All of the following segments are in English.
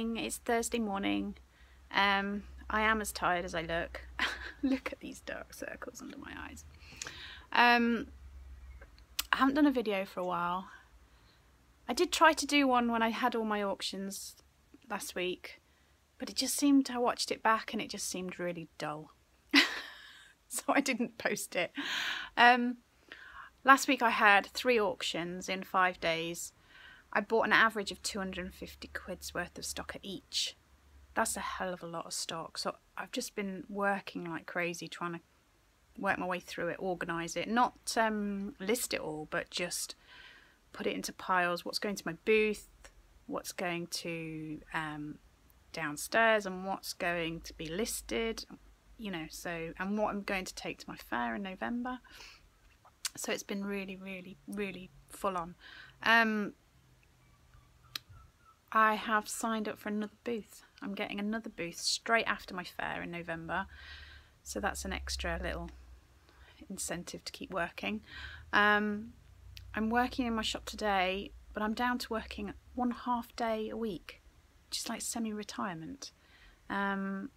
morning. It's Thursday morning. Um, I am as tired as I look. look at these dark circles under my eyes. Um, I haven't done a video for a while. I did try to do one when I had all my auctions last week, but it just seemed, I watched it back and it just seemed really dull. so I didn't post it. Um, last week I had three auctions in five days. I bought an average of 250 quid's worth of stock at each. That's a hell of a lot of stock. So I've just been working like crazy trying to work my way through it, organise it, not um, list it all, but just put it into piles. What's going to my booth, what's going to um, downstairs, and what's going to be listed, you know, so, and what I'm going to take to my fair in November. So it's been really, really, really full on. Um, I have signed up for another booth. I'm getting another booth straight after my fair in November. So that's an extra little incentive to keep working. Um, I'm working in my shop today, but I'm down to working one half day a week, just like semi-retirement. Um,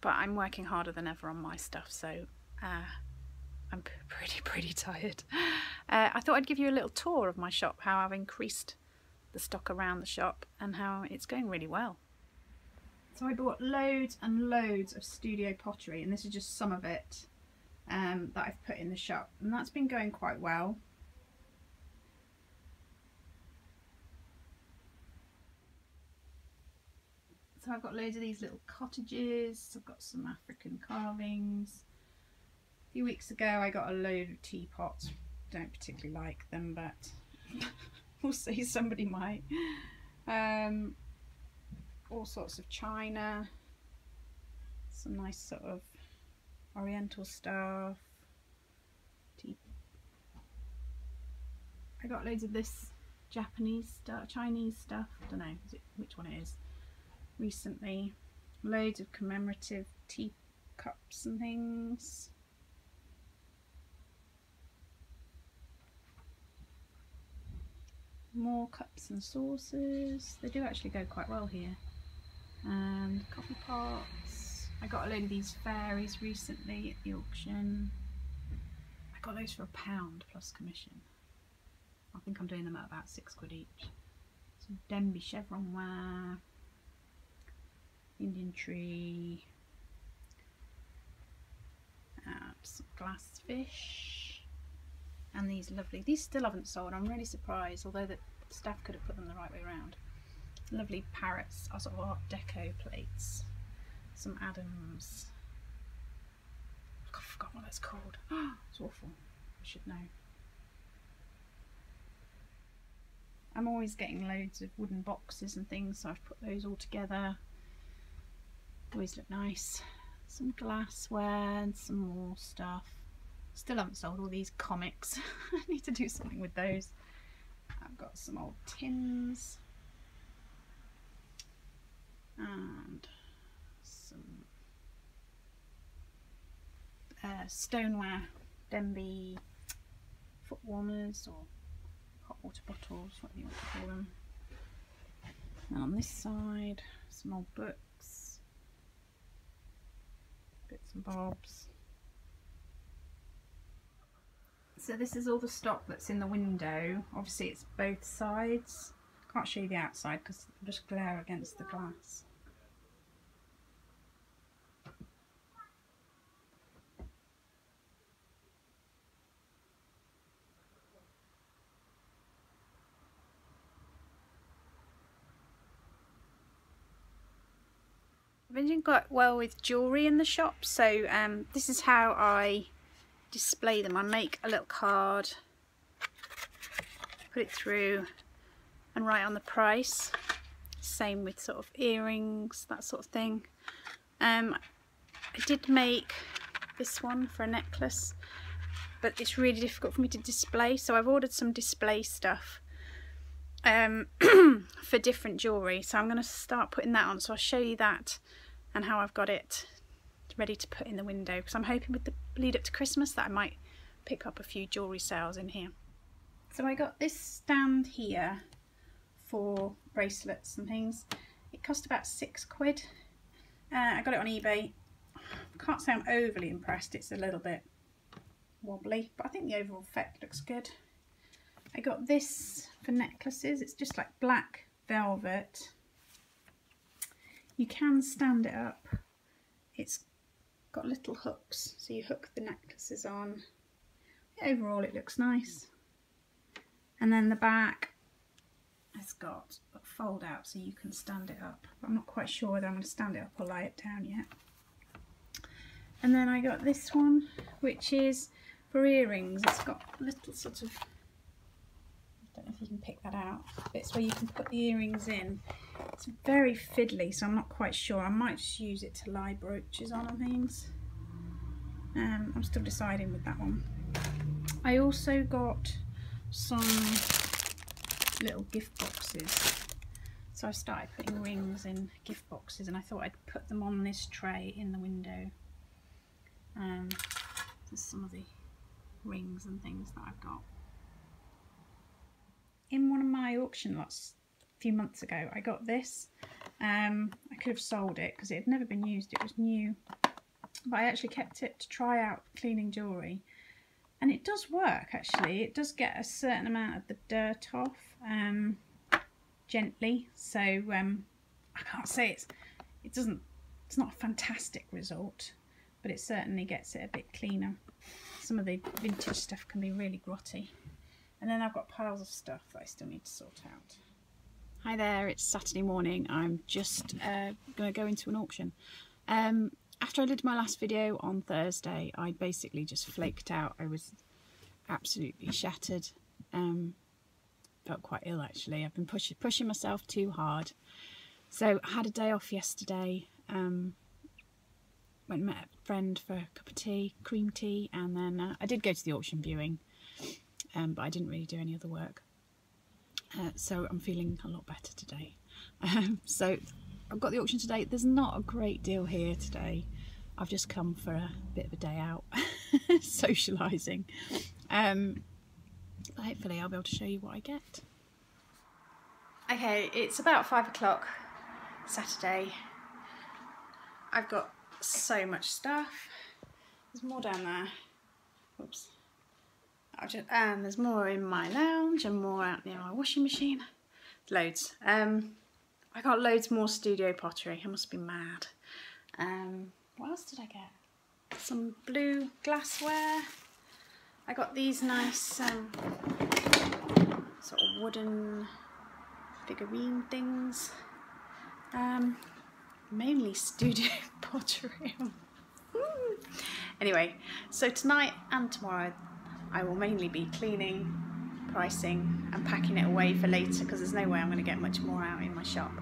but I'm working harder than ever on my stuff, so uh, I'm pretty, pretty tired. Uh, I thought I'd give you a little tour of my shop, how I've increased the stock around the shop and how it's going really well. So I bought loads and loads of studio pottery and this is just some of it um, that I've put in the shop and that's been going quite well. So I've got loads of these little cottages, I've got some African carvings. A few weeks ago I got a load of teapots, don't particularly like them but we'll see, somebody might. Um, all sorts of china, some nice sort of oriental stuff. Tea. I got loads of this Japanese stuff, Chinese stuff, I don't know it, which one it is, recently. Loads of commemorative teacups and things. More cups and saucers. They do actually go quite well here. And coffee pots. I got a load of these fairies recently at the auction. I got those for a pound plus commission. I think I'm doing them at about six quid each. Some Denby chevron ware, Indian tree, uh, some glass fish and these lovely. These still haven't sold. I'm really surprised although the staff could have put them the right way around. Lovely parrots are sort of art deco plates. Some Adams. I forgot what that's called. It's awful. I should know. I'm always getting loads of wooden boxes and things so I've put those all together. Always look nice. Some glassware and some more stuff Still haven't sold all these comics. I need to do something with those. I've got some old tins. And some uh, stoneware, Denby foot warmers or hot water bottles, whatever you want to call them. And on this side, some old books, bits and bobs. So this is all the stock that's in the window. Obviously it's both sides. Can't show you the outside because it'll just glare against the glass. I've been doing quite well with jewellery in the shop so um, this is how I display them. I make a little card, put it through and write on the price. Same with sort of earrings, that sort of thing. Um, I did make this one for a necklace, but it's really difficult for me to display, so I've ordered some display stuff um, for different jewellery. So I'm going to start putting that on, so I'll show you that and how I've got it ready to put in the window because I'm hoping with the lead up to Christmas that I might pick up a few jewellery sales in here. So I got this stand here for bracelets and things. It cost about six quid. Uh, I got it on eBay. Can't say I'm overly impressed. It's a little bit wobbly, but I think the overall effect looks good. I got this for necklaces. It's just like black velvet. You can stand it up. It's got little hooks, so you hook the necklaces on. Overall, it looks nice. And then the back has got a fold out so you can stand it up. I'm not quite sure whether I'm going to stand it up or lie it down yet. And then I got this one, which is for earrings. It's got little sort of, don't know if you can pick that out, bits where you can put the earrings in. It's very fiddly, so I'm not quite sure. I might just use it to lie brooches on and things. Um, I'm still deciding with that one. I also got some little gift boxes. So I started putting rings in gift boxes and I thought I'd put them on this tray in the window. Um, there's some of the rings and things that I've got. In one of my auction lots a few months ago I got this. Um, I could have sold it because it had never been used, it was new. But I actually kept it to try out cleaning jewellery. And it does work actually. It does get a certain amount of the dirt off um, gently. So um, I can't say it's it doesn't it's not a fantastic result but it certainly gets it a bit cleaner. Some of the vintage stuff can be really grotty and then I've got piles of stuff that I still need to sort out hi there it's Saturday morning I'm just uh, gonna go into an auction um, after I did my last video on Thursday, I basically just flaked out. I was absolutely shattered. Um, felt quite ill actually. I've been push pushing myself too hard. So I had a day off yesterday. Um, went and met a friend for a cup of tea, cream tea, and then uh, I did go to the auction viewing, um, but I didn't really do any other work. Uh, so I'm feeling a lot better today. Um, so I've got the auction today. There's not a great deal here today. I've just come for a bit of a day out, socialising. Um, hopefully I'll be able to show you what I get. Okay, it's about five o'clock Saturday. I've got so much stuff. There's more down there. Oops. Just, and there's more in my lounge and more out near my washing machine. Loads. Um, I got loads more studio pottery. I must be mad. Um, what else did I get? Some blue glassware. I got these nice um, sort of wooden figurine things. Um, mainly studio pottery. anyway, so tonight and tomorrow I will mainly be cleaning pricing and packing it away for later because there's no way I'm going to get much more out in my shop.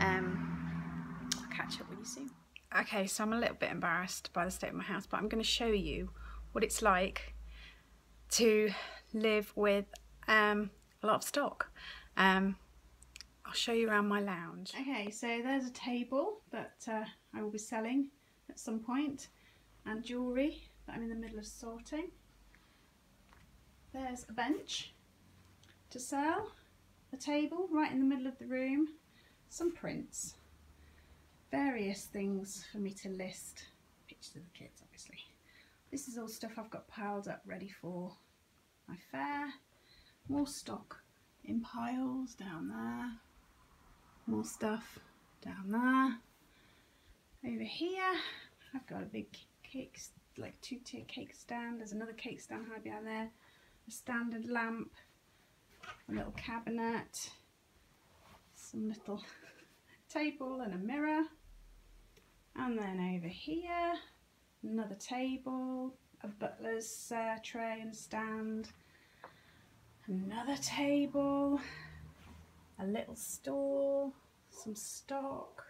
Um, I'll catch up with you soon. Okay, so I'm a little bit embarrassed by the state of my house, but I'm going to show you what it's like to live with um, a lot of stock. Um, I'll show you around my lounge. Okay, so there's a table that uh, I will be selling at some point and jewellery that I'm in the middle of sorting. There's a bench to sell, a table right in the middle of the room, some prints, various things for me to list, pictures of the kids obviously. This is all stuff I've got piled up ready for my fair, more stock in piles down there, more stuff down there. Over here I've got a big cake, like two tier cake stand, there's another cake stand high behind there a standard lamp, a little cabinet, some little table and a mirror. And then over here, another table, a butler's uh, tray and stand, another table, a little stool, some stock,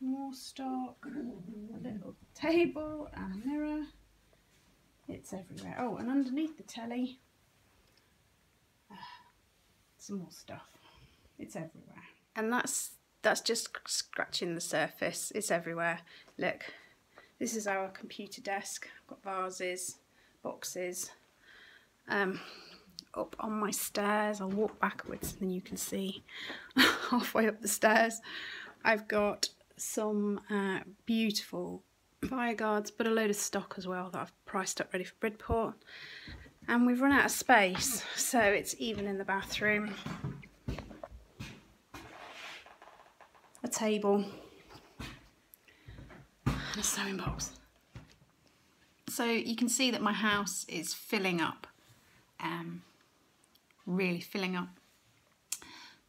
more stock, a little table and a mirror, it's everywhere. Oh, and underneath the telly, uh, some more stuff. It's everywhere. And that's that's just scratching the surface. It's everywhere. Look, this is our computer desk. I've got vases, boxes, um, up on my stairs. I'll walk backwards and then you can see halfway up the stairs. I've got some uh, beautiful fire guards, but a load of stock as well that I've priced up ready for Bridport. And we've run out of space, so it's even in the bathroom. A table and a sewing box. So you can see that my house is filling up, um, really filling up.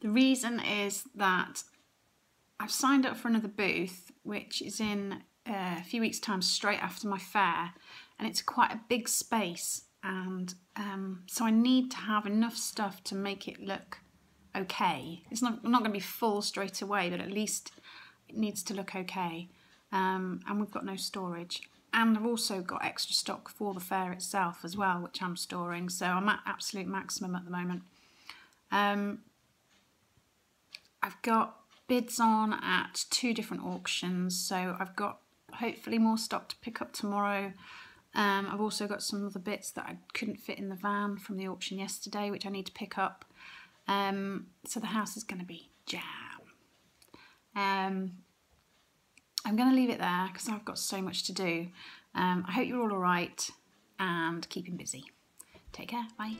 The reason is that I've signed up for another booth, which is in uh, a few weeks' time, straight after my fair, and it's quite a big space, and um, so I need to have enough stuff to make it look okay. It's not not going to be full straight away, but at least it needs to look okay. Um, and we've got no storage. And I've also got extra stock for the fair itself as well, which I'm storing. So I'm at absolute maximum at the moment. Um, I've got bids on at two different auctions. So I've got hopefully more stock to pick up tomorrow. Um, I've also got some other bits that I couldn't fit in the van from the auction yesterday, which I need to pick up. Um, so the house is going to be jam. Um, I'm going to leave it there because I've got so much to do. Um, I hope you're all alright and keeping busy. Take care. Bye.